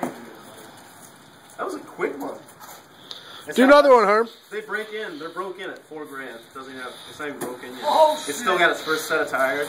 That was a quick one. It's Do another one, Herm. They break in. They're broke in at four grand. Doesn't have. It's not even broken yet. Oh, It's still got its first set of tires.